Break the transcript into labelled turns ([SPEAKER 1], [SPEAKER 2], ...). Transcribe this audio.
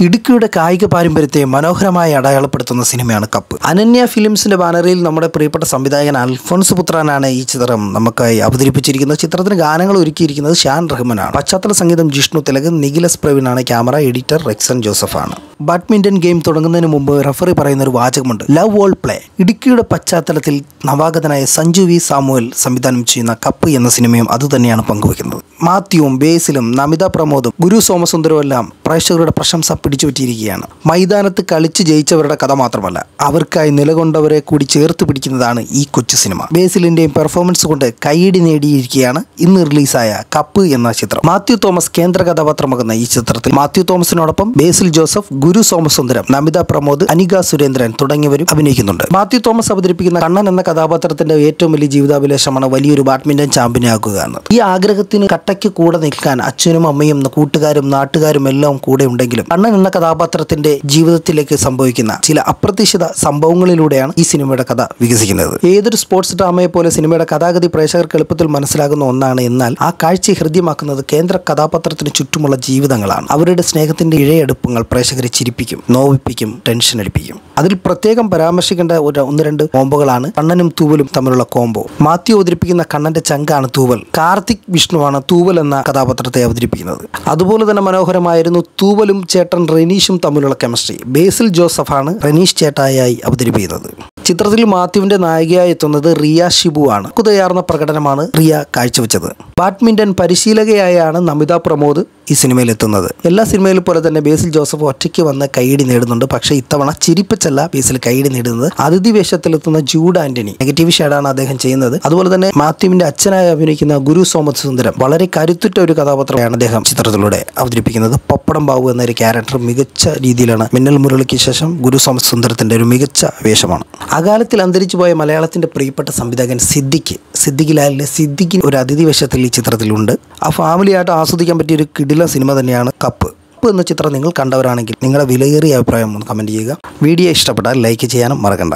[SPEAKER 1] ഇടുക്കിയുടെ കായിക പാരമ്പര്യത്തെ മനോഹരമായി അടയാളപ്പെടുത്തുന്ന സിനിമയാണ് കപ്പ്. അനന്യ ഫിലിംസിന്റെ ബാനറിൽ നമ്മുടെ പ്രിയപ്പെട്ട സംവിധായകൻ അൽഫോൺസ് പുത്രാനാണ് ഈ ചിത്രം നമുക്കായി അവതരിപ്പിച്ചിരിക്കുന്നത്. ചിത്രത്തിന് ഗാനങ്ങൾ ഒരുക്കിയിരിക്കുന്നത് ഷാൻ റഹ്മാനാണ്. പശ്ചാത്തല സംഗീതം ജിഷ്ണു തിലകൻ നിഖിലസ് പ്രവീണാണ്. ക്യാമറ എഡിറ്റർ റെക്സൺ ജോസഫാണ്. ബാഡ്മിന്റൺ ഗെയിം തുടങ്ങുന്നതിന് മുമ്പ് റഫറി പറയുന്ന ഒരു വാചകമുണ്ട്. Love all play. ഇടുക്കിയുടെ പശ്ചാത്തലത്തിൽ നവാഗതനായ സഞ്ജു വി. സാമുവൽ സംവിധാനം ചെയ്യുന്ന കപ്പ് എന്ന സിനിമയും അതുതന്നെയാണ് പങ്കുവയ്ക്കുന്നത്. മാത്യുവും ബേസിലും നമിത പ്രമോദും ഗുരു സോമസുന്ദരവും എല്ലാം പ്രേക്ഷകരുടെ പ്രശംസ പിടിച്ചുപറ്റിയിരിക്കുകയാണ്. മൈതാനത്ത് കളിച്ച് ജയിച്ചവരുടെ കഥ മാത്രമല്ല അവർക്കായി നിലകൊണ്ടവരെ കൂടി ചേർത്ത് പിടിക്കുന്നതാണ് ഈ കൊച്ചു സിനിമ. ബേസിലിന്റെയും പെർഫോമൻസ് കൊണ്ട് കൈയടി നേടിയിരിക്കുകയാണ് ഇന്ന് റിലീസായ കപ്പ് എന്ന ചിത്രം. മാത്യു തോമസ് കേന്ദ്ര കഥാപാത്രമാകുന്ന ഈ ചിത്രത്തിൽ മാത്യു തോമസിനോടൊപ്പം ബേസിൽ ജോസഫ് ഗുരു സോമസുന്ദരം നമിത പ്രമോദ് അനിക സുരേന്ദ്രൻ തുടങ്ങിയവരും അഭിനയിക്കുന്നുണ്ട്. മാത്യു തോമസ് അവതരിപ്പിക്കുന്ന കണ്ണൻ എന്ന കഥാപാത്രത്തിന്റെ ഏറ്റവും വലിയ ജീവിതാഭിലാഷമാണ് വലിയൊരു ബാഡ്മിന്റൺ ചാമ്പ്യനാകുക എന്നത്. ഈ ആഗ്രഹത്തിന് കട്ടയ്ക്ക് കൂടെ നിൽക്കാൻ അച്ഛനും അമ്മയും കൂട്ടുകാരും നാട്ടുകാരും എല്ലാം കൂടെ ഉണ്ടെങ്കിലും കണ്ണൻ എന്ന കഥാപാത്രത്തിന്റെ ജീവിതത്തിലേക്ക് സംഭവിക്കുന്ന ചില അപ്രതീക്ഷിത സംഭവങ്ങളിലൂടെയാണ് ഈ സിനിമയുടെ കഥ വികസിക്കുന്നത്. ഏതൊരു സ്പോർട്സ് ഡ്രാമയെ പോലെ സിനിമയുടെ കഥാഗതി പ്രേക്ഷകർക്ക് എളുപ്പത്തിൽ മനസ്സിലാകുന്ന ഒന്നാണ് എന്നാൽ ആ കാഴ്ച ഹൃദ്യമാക്കുന്നത് കേന്ദ്ര കഥാപാത്രത്തിന് ചുറ്റുമുള്ള ജീവിതങ്ങളാണ്. അവരുടെ സ്നേഹത്തിന്റെ ഇഴയെടുപ്പുകൾ പ്രേക്ഷകരെ ചിരിപ്പിക്കും നോവിപ്പിക്കും ടെൻഷൻ അടിപ്പിക്കും. അതിൽ പ്രത്യേകം പരാമർശിക്കേണ്ട ഒരു ഒന്ന് രണ്ട് കോമ്പോകളാണ് കണ്ണനും തൂവലും തമ്മിലുള്ള കോംബോ മാത്യു അവതരിപ്പിക്കുന്ന കണ്ണന്റെ ചങ്കാണ് തൂവൽ. കാർത്തിക് വിഷ്ണുവാണ് തൂവൽ എന്ന കഥാപാത്രത്തെ അവതരിപ്പിക്കുന്നത്. അതുപോലെ തന്നെ മനോഹരമായിരുന്നു തൂവലും ചേട്ടൻ റെനീഷും തമ്മിലുള്ള കെമിസ്ട്രി. ബേസിൽ ജോസഫാണ് റെനീഷ് ചേട്ടായി അവതരിപ്പിക്കുന്നത്. ചിത്രത്തിൽ മാത്യുവിന്റെ നായികയായി എത്തുന്നത് റിയ ഷിബു ആണ്. കുതയാർന്ന പ്രകടനമാണ് റിയ കാഴ്ചവെച്ചത്. ബാഡ്മിന്റൺ പരിശീലകയായാണ് നമിത പ്രമോദ് ഈ സിനിമയിൽ എത്തുന്നത്. എല്ലാ സിനിമയിലും പോലെ തന്നെ ബേസിൽ ജോസഫ് ഒറ്റയ്ക്ക് വന്ന് കൈയടി നേടുന്നുണ്ട്. പക്ഷേ ഇത്തവണ ചിരിപ്പിച്ചല്ല ബേസിൽ കൈയടി നേടുന്നത്. അതിഥി വേഷത്തിലെത്തുന്ന ജൂഡ് ആന്റണി നെഗറ്റീവ് ഷെയ്ഡാണ് അദ്ദേഹം ചെയ്യുന്നത്. അതുപോലെ തന്നെ മാത്യുവിന്റെ അച്ഛനായി അഭിനയിക്കുന്ന ഗുരു സോമത് സുന്ദരം വളരെ കരുത്തുറ്റ ഒരു കഥാപാത്രമാണ് അദ്ദേഹം ചിത്രത്തിലൂടെ അവതരിപ്പിക്കുന്നത്. പപ്പടം ബാബു എന്നൊരു ക്യാരക്ടർ മികച്ച രീതിയിലാണ് മിന്നൽ മുരളിക്ക് ശേഷം ഗുരു സോമത് സുന്ദരത്തിന്റെ ഒരു മികച്ച വേഷമാണ്. അകാലത്തിൽ അന്തരിച്ചു പോയ മലയാളത്തിന്റെ പ്രിയപ്പെട്ട സംവിധായകൻ സിദ്ദിഖ്. സിദ്ദിഖ് ലാലിന്റെ സിദ്ദിഖിന് ഒരു അതിഥി ഈ ചിത്രത്തിലുണ്ട്. ആ ഫാമിലി ആയിട്ട് ആസ്വദിക്കാൻ പറ്റിയ ഒരു കിടില സിനിമ തന്നെയാണ് കപ്പ്. കപ്പ് എന്ന ചിത്രം നിങ്ങൾ കണ്ടവരാണെങ്കിൽ നിങ്ങളുടെ വിലയേറിയ അഭിപ്രായം ഒന്ന് കമന്റ് ചെയ്യുക. വീഡിയോ ഇഷ്ടപ്പെട്ടാൽ ലൈക്ക് ചെയ്യാനും മറക്കണ്ട.